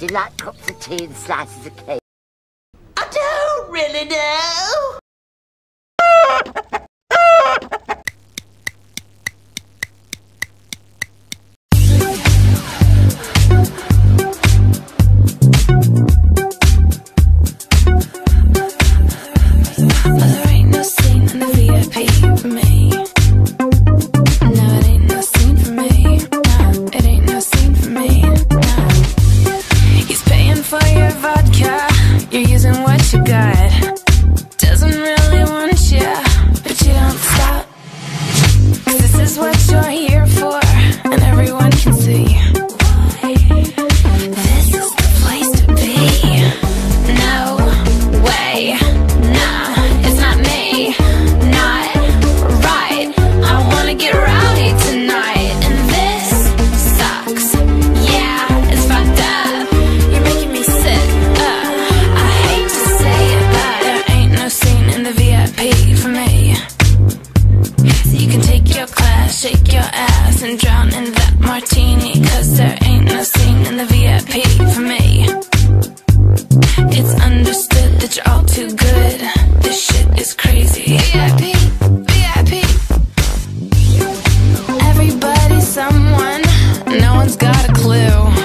Do you like cups of tea and slices of cake. I don't really know. see. ass and drown in that martini Cause there ain't no scene in the VIP for me. It's understood that you're all too good. This shit is crazy. VIP, VIP Everybody's someone, no one's got a clue.